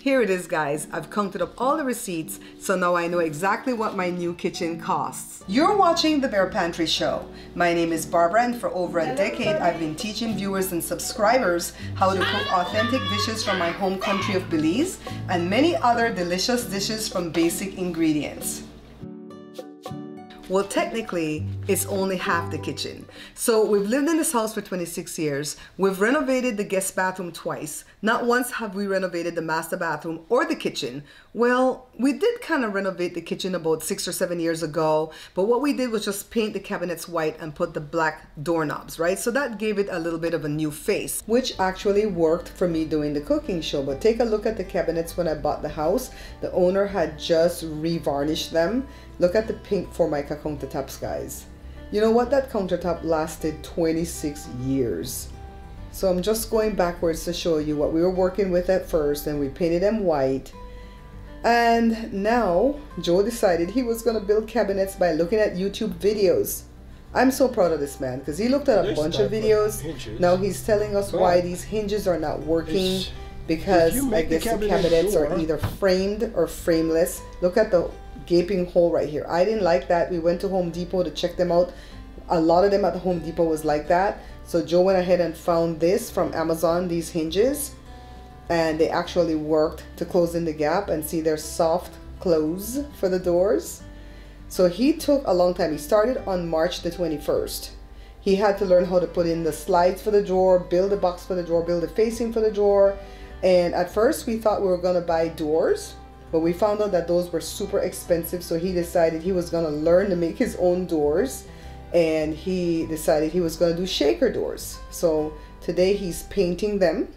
Here it is guys, I've counted up all the receipts so now I know exactly what my new kitchen costs. You're watching The Bare Pantry Show. My name is Barbara and for over a decade I've been teaching viewers and subscribers how to cook authentic dishes from my home country of Belize and many other delicious dishes from basic ingredients. Well, technically, it's only half the kitchen. So we've lived in this house for 26 years. We've renovated the guest bathroom twice. Not once have we renovated the master bathroom or the kitchen. Well, we did kind of renovate the kitchen about six or seven years ago, but what we did was just paint the cabinets white and put the black doorknobs, right? So that gave it a little bit of a new face, which actually worked for me doing the cooking show. But take a look at the cabinets when I bought the house. The owner had just revarnished them Look at the pink Formica countertops, guys. You know what? That countertop lasted 26 years. So I'm just going backwards to show you what we were working with at first and we painted them white. And now Joe decided he was going to build cabinets by looking at YouTube videos. I'm so proud of this man because he looked at a bunch of videos. Now he's telling us why these hinges are not working because I guess the, the cabinets are either framed or frameless. Look at the gaping hole right here. I didn't like that. We went to Home Depot to check them out. A lot of them at the Home Depot was like that. So Joe went ahead and found this from Amazon, these hinges. And they actually worked to close in the gap and see their soft close for the doors. So he took a long time. He started on March the 21st. He had to learn how to put in the slides for the drawer, build a box for the drawer, build a facing for the drawer. And at first we thought we were gonna buy doors but we found out that those were super expensive, so he decided he was going to learn to make his own doors. And he decided he was going to do shaker doors. So today he's painting them.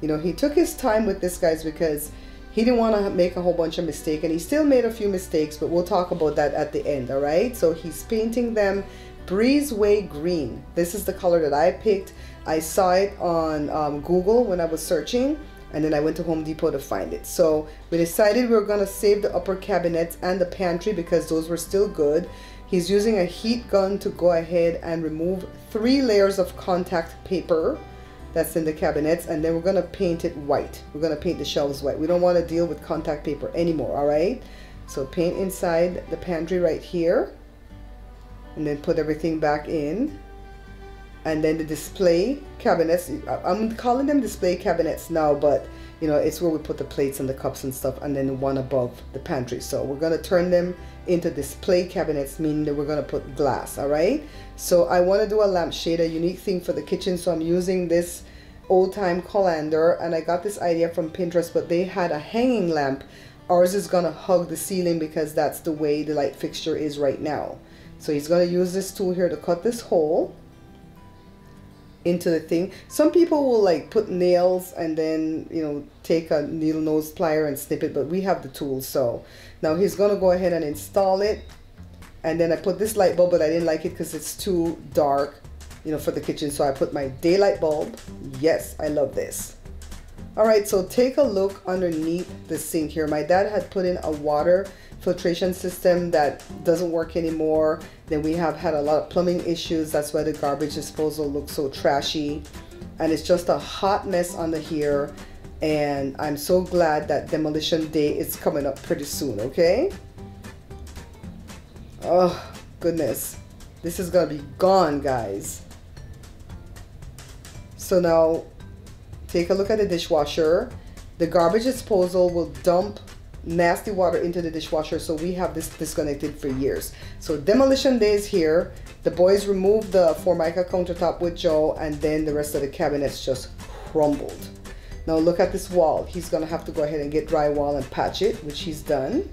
You know, he took his time with this, guys, because he didn't want to make a whole bunch of mistakes. And he still made a few mistakes, but we'll talk about that at the end, all right? So he's painting them Breezeway Green. This is the color that I picked. I saw it on um, Google when I was searching and then I went to Home Depot to find it. So we decided we were going to save the upper cabinets and the pantry because those were still good. He's using a heat gun to go ahead and remove three layers of contact paper that's in the cabinets and then we're going to paint it white. We're going to paint the shelves white. We don't want to deal with contact paper anymore, all right? So paint inside the pantry right here and then put everything back in and then the display cabinets i'm calling them display cabinets now but you know it's where we put the plates and the cups and stuff and then the one above the pantry. So we're going to turn them into display cabinets meaning that we're going to put glass all right? So i want to do a lampshade a unique thing for the kitchen so i'm using this old time colander and i got this idea from pinterest but they had a hanging lamp. Ours is going to hug the ceiling because that's the way the light fixture is right now. So he's going to use this tool here to cut this hole into the thing. Some people will like put nails and then, you know, take a needle nose plier and snip it, but we have the tools. So now he's going to go ahead and install it. And then I put this light bulb, but I didn't like it because it's too dark, you know, for the kitchen. So I put my daylight bulb. Yes, I love this. All right, so take a look underneath the sink here. My dad had put in a water filtration system that doesn't work anymore. Then we have had a lot of plumbing issues. That's why the garbage disposal looks so trashy. And it's just a hot mess under here. And I'm so glad that demolition day is coming up pretty soon, okay? Oh, goodness. This is gonna be gone, guys. So now, take a look at the dishwasher. The garbage disposal will dump nasty water into the dishwasher so we have this disconnected for years. So demolition day is here. The boys removed the formica countertop with joe and then the rest of the cabinets just crumbled. Now look at this wall. He's gonna have to go ahead and get drywall and patch it which he's done.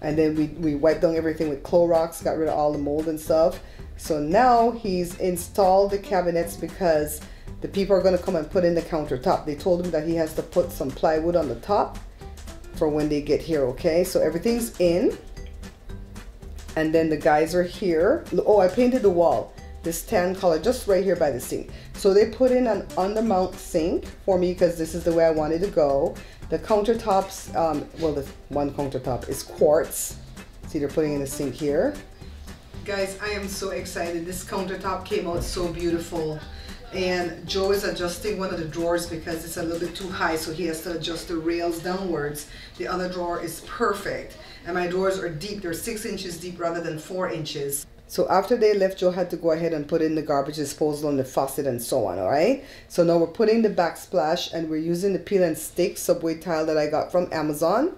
And then we, we wiped down everything with Clorox got rid of all the mold and stuff. So now he's installed the cabinets because the people are going to come and put in the countertop. They told him that he has to put some plywood on the top for when they get here, okay? So everything's in. And then the guys are here. Oh, I painted the wall. This tan color just right here by the sink. So they put in an undermount sink for me because this is the way I wanted to go. The countertops, um, well, the one countertop is quartz. See, they're putting in a sink here. Guys, I am so excited. This countertop came out so beautiful. And Joe is adjusting one of the drawers because it's a little bit too high so he has to adjust the rails downwards. The other drawer is perfect and my drawers are deep. They're six inches deep rather than four inches. So after they left, Joe had to go ahead and put in the garbage disposal on the faucet and so on, all right? So now we're putting the backsplash and we're using the peel and stick subway tile that I got from Amazon.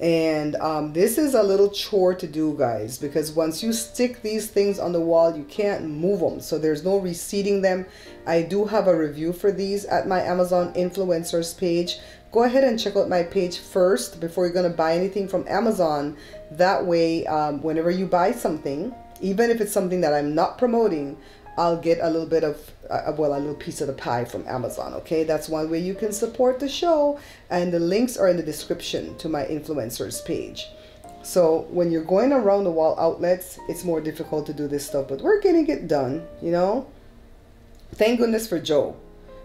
And um, this is a little chore to do, guys, because once you stick these things on the wall, you can't move them. So there's no reseating them. I do have a review for these at my Amazon influencers page. Go ahead and check out my page first before you're to buy anything from Amazon. That way, um, whenever you buy something, even if it's something that I'm not promoting, I'll get a little bit of, uh, well, a little piece of the pie from Amazon, okay? That's one way you can support the show, and the links are in the description to my influencers page. So when you're going around the wall outlets, it's more difficult to do this stuff, but we're getting it done, you know? Thank goodness for Joe,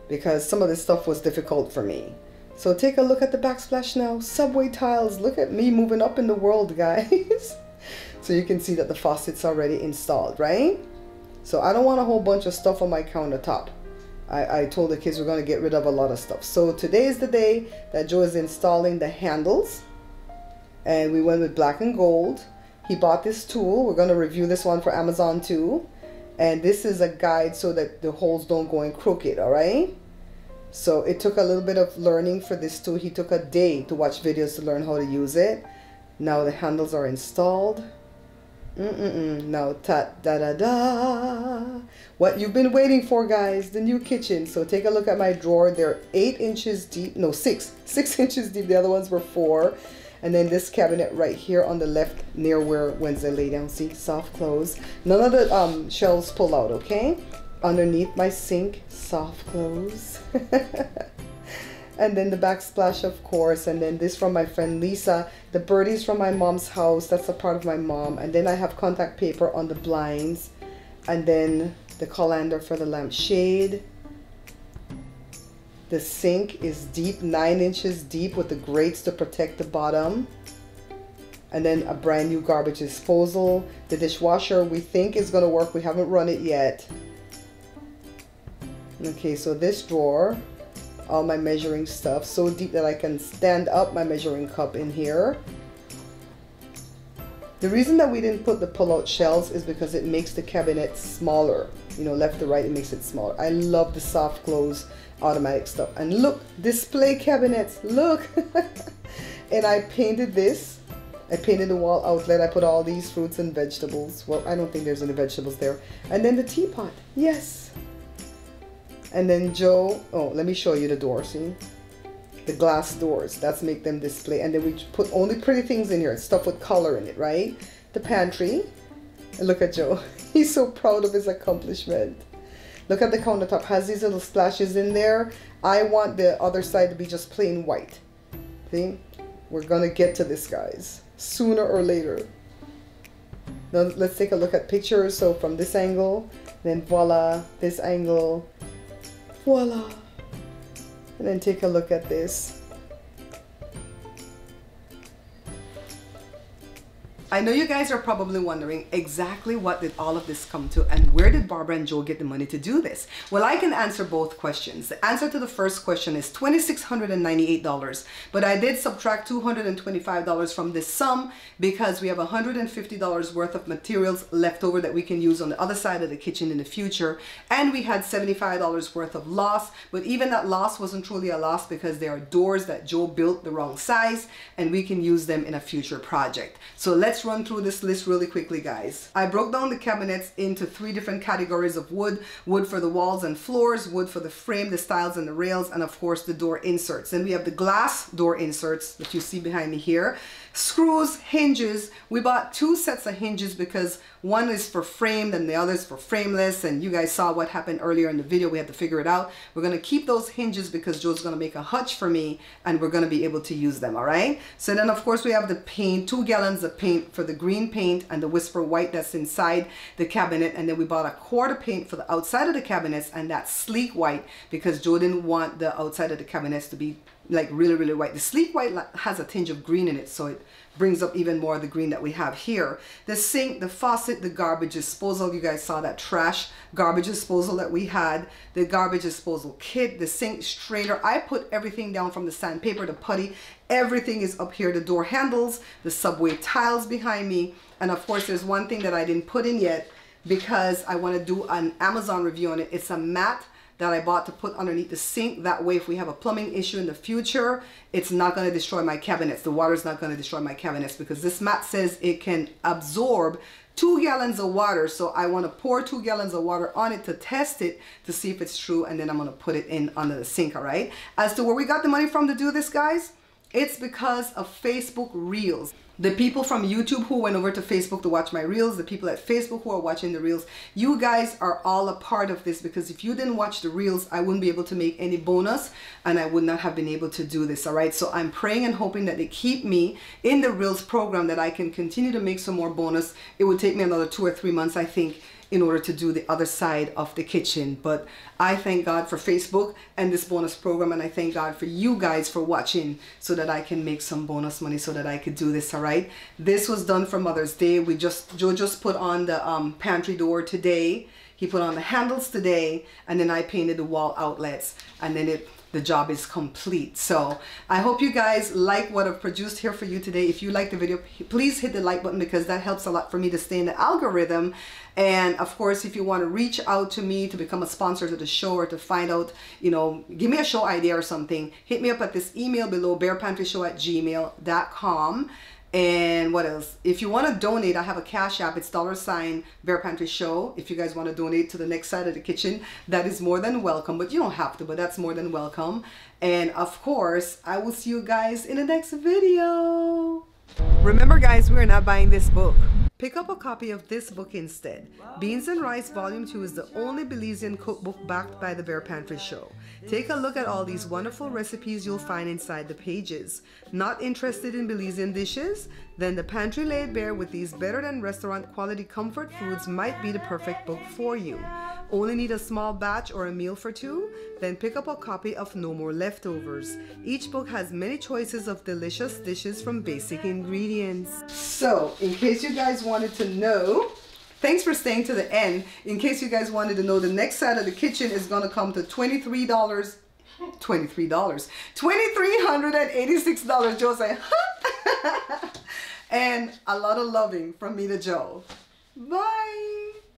because some of this stuff was difficult for me. So take a look at the backsplash now. Subway tiles, look at me moving up in the world, guys. so you can see that the faucet's already installed, right? So I don't want a whole bunch of stuff on my countertop. I, I told the kids we're going to get rid of a lot of stuff. So today is the day that Joe is installing the handles. And we went with black and gold. He bought this tool. We're going to review this one for Amazon too. And this is a guide so that the holes don't go in crooked, all right? So it took a little bit of learning for this tool. He took a day to watch videos to learn how to use it. Now the handles are installed. Mm-mm-mm. Now, ta da da da. What you've been waiting for, guys, the new kitchen. So take a look at my drawer. They're eight inches deep. No, six. Six inches deep. The other ones were four. And then this cabinet right here on the left near where Wednesday lay down. See, soft clothes. None of the um, shelves pull out, okay? Underneath my sink, soft close. and then the backsplash of course and then this from my friend Lisa. The birdies from my mom's house that's a part of my mom. And then I have contact paper on the blinds. And then the colander for the lampshade. The sink is deep nine inches deep with the grates to protect the bottom. And then a brand new garbage disposal. The dishwasher we think is going to work. We haven't run it yet. Okay so this drawer all my measuring stuff so deep that I can stand up my measuring cup in here. The reason that we didn't put the pull-out shelves is because it makes the cabinet smaller. You know, left to right, it makes it smaller. I love the soft close automatic stuff. And look, display cabinets, look. and I painted this. I painted the wall outlet. I put all these fruits and vegetables. Well, I don't think there's any vegetables there. And then the teapot, yes. And then Joe, oh, let me show you the door, see? The glass doors, that's make them display. And then we put only pretty things in here, stuff with color in it, right? The pantry, and look at Joe. He's so proud of his accomplishment. Look at the countertop, has these little splashes in there. I want the other side to be just plain white. See? We're gonna get to this, guys, sooner or later. Now let's take a look at pictures. So from this angle, then voila, this angle, voila. And then take a look at this I know you guys are probably wondering exactly what did all of this come to and where did Barbara and Joe get the money to do this? Well, I can answer both questions. The answer to the first question is $2,698, but I did subtract $225 from this sum because we have $150 worth of materials left over that we can use on the other side of the kitchen in the future. And we had $75 worth of loss, but even that loss wasn't truly a loss because there are doors that Joe built the wrong size and we can use them in a future project. So let's run through this list really quickly, guys. I broke down the cabinets into three different categories of wood. Wood for the walls and floors, wood for the frame, the stiles and the rails, and of course the door inserts. Then we have the glass door inserts that you see behind me here screws, hinges. We bought two sets of hinges because one is for framed and the other is for frameless. And you guys saw what happened earlier in the video. We had to figure it out. We're going to keep those hinges because Joe's going to make a hutch for me and we're going to be able to use them. All right. So then of course we have the paint, two gallons of paint for the green paint and the Whisper White that's inside the cabinet. And then we bought a quart of paint for the outside of the cabinets and that sleek white because Joe didn't want the outside of the cabinets to be like really, really white. The sleek white has a tinge of green in it, so it brings up even more of the green that we have here. The sink, the faucet, the garbage disposal. You guys saw that trash garbage disposal that we had. The garbage disposal kit, the sink straighter. I put everything down from the sandpaper, the putty. Everything is up here. The door handles, the subway tiles behind me. And of course, there's one thing that I didn't put in yet because I want to do an Amazon review on it. It's a mat that I bought to put underneath the sink. That way, if we have a plumbing issue in the future, it's not going to destroy my cabinets. The water's not going to destroy my cabinets because this mat says it can absorb two gallons of water. So I want to pour two gallons of water on it to test it to see if it's true. And then I'm going to put it in under the sink. All right. As to where we got the money from to do this, guys, it's because of Facebook Reels the people from YouTube who went over to Facebook to watch my reels, the people at Facebook who are watching the reels, you guys are all a part of this because if you didn't watch the reels, I wouldn't be able to make any bonus and I would not have been able to do this. All right. So I'm praying and hoping that they keep me in the reels program that I can continue to make some more bonus. It would take me another two or three months, I think, in order to do the other side of the kitchen. But I thank God for Facebook and this bonus program and I thank God for you guys for watching so that I can make some bonus money so that I could do this, all right? This was done for Mother's Day. We just, Joe just put on the um, pantry door today. He put on the handles today and then I painted the wall outlets and then it the job is complete. So I hope you guys like what I've produced here for you today. If you like the video, please hit the like button because that helps a lot for me to stay in the algorithm. And of course, if you want to reach out to me to become a sponsor to the show or to find out, you know, give me a show idea or something, hit me up at this email below, barepantryshow at gmail.com. And what else? If you want to donate, I have a cash app. It's dollar sign Bare Pantry Show. If you guys want to donate to the next side of the kitchen, that is more than welcome. But you don't have to, but that's more than welcome. And of course, I will see you guys in the next video. Remember guys, we are not buying this book. Pick up a copy of this book instead. Beans and Rice Volume 2 is the only Belizean cookbook backed by the Bare Pantry Show. Take a look at all these wonderful recipes you'll find inside the pages. Not interested in Belizean dishes? Then the Pantry Laid Bare with these better than restaurant quality comfort foods might be the perfect book for you. Only need a small batch or a meal for two? Then pick up a copy of No More Leftovers. Each book has many choices of delicious dishes from basic ingredients. So, in case you guys wanted to know, thanks for staying to the end. In case you guys wanted to know, the next side of the kitchen is going to come to $23 $23 $2,386 Jose. and a lot of loving from me to Joe bye